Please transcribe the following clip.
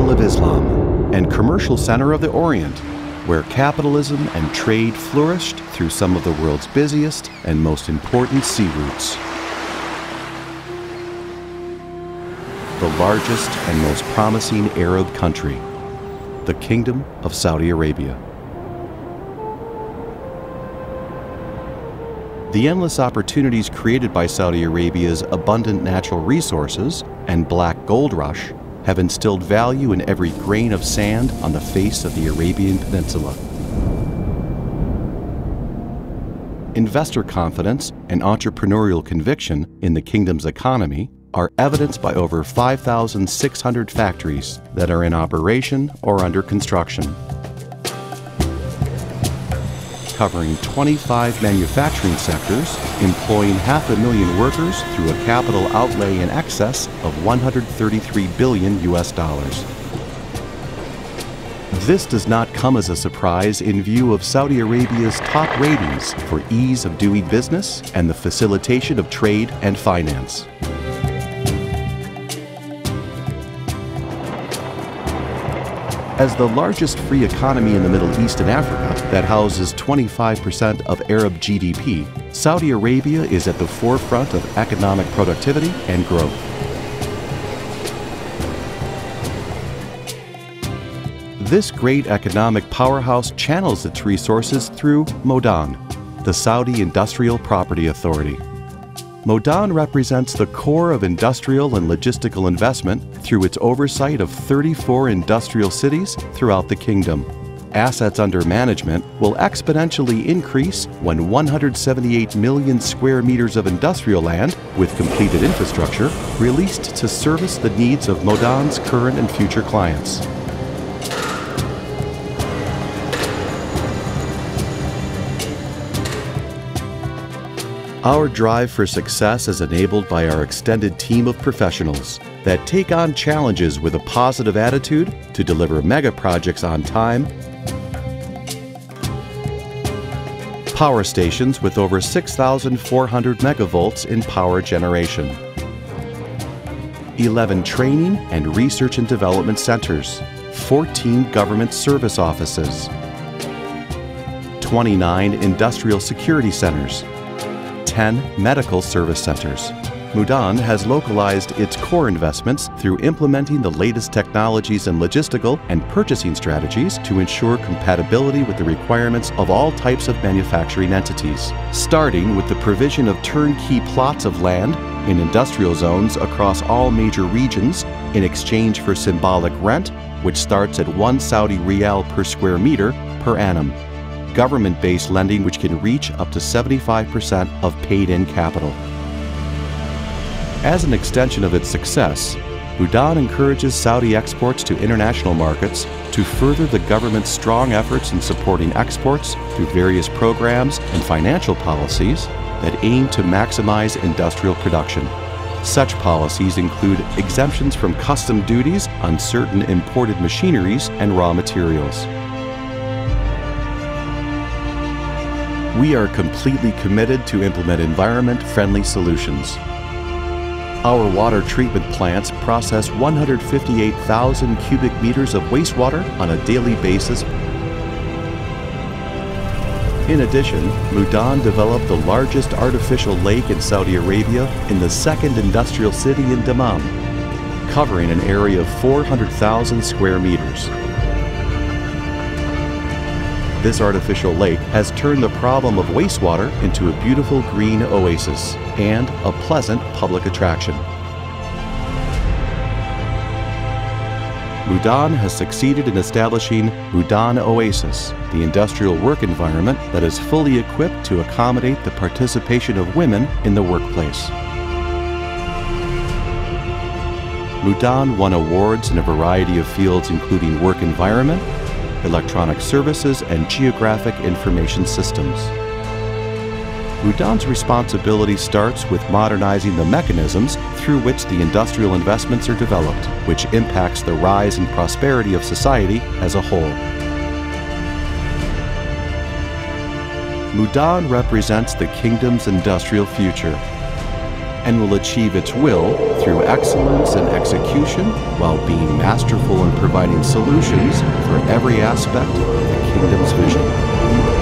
capital of Islam and commercial center of the Orient, where capitalism and trade flourished through some of the world's busiest and most important sea routes. The largest and most promising Arab country, the Kingdom of Saudi Arabia. The endless opportunities created by Saudi Arabia's abundant natural resources and black gold rush have instilled value in every grain of sand on the face of the Arabian Peninsula. Investor confidence and entrepreneurial conviction in the kingdom's economy are evidenced by over 5,600 factories that are in operation or under construction covering 25 manufacturing sectors, employing half a million workers through a capital outlay in excess of 133 billion US dollars. This does not come as a surprise in view of Saudi Arabia's top ratings for ease of doing business and the facilitation of trade and finance. As the largest free economy in the Middle East and Africa that houses 25% of Arab GDP, Saudi Arabia is at the forefront of economic productivity and growth. This great economic powerhouse channels its resources through MODON, the Saudi Industrial Property Authority. MODON represents the core of industrial and logistical investment through its oversight of 34 industrial cities throughout the kingdom. Assets under management will exponentially increase when 178 million square meters of industrial land with completed infrastructure released to service the needs of MODON's current and future clients. Our drive for success is enabled by our extended team of professionals that take on challenges with a positive attitude to deliver mega projects on time, power stations with over 6,400 megavolts in power generation, 11 training and research and development centers, 14 government service offices, 29 industrial security centers, 10 medical service centers. MODON has localized its core investments through implementing the latest technologies and logistical and purchasing strategies to ensure compatibility with the requirements of all types of manufacturing entities, starting with the provision of turnkey plots of land in industrial zones across all major regions in exchange for symbolic rent, which starts at 1 Saudi rial per square meter per annum government based lending, which can reach up to 75% of paid in capital. As an extension of its success, MODON encourages Saudi exports to international markets to further the government's strong efforts in supporting exports through various programs and financial policies that aim to maximize industrial production. Such policies include exemptions from custom duties on certain imported machineries and raw materials. We are completely committed to implement environment-friendly solutions. Our water treatment plants process 158,000 cubic meters of wastewater on a daily basis. In addition, MODON developed the largest artificial lake in Saudi Arabia in the second industrial city in Dammam, covering an area of 400,000 square meters. This artificial lake has turned the problem of wastewater into a beautiful green oasis and a pleasant public attraction. MODON has succeeded in establishing MODON Oasis, the industrial work environment that is fully equipped to accommodate the participation of women in the workplace. MODON won awards in a variety of fields including work environment, electronic services, and geographic information systems. MODON's responsibility starts with modernizing the mechanisms through which the industrial investments are developed, which impacts the rise and prosperity of society as a whole. MODON represents the kingdom's industrial future. And will achieve its will through excellence and execution while being masterful in providing solutions for every aspect of the kingdom's vision.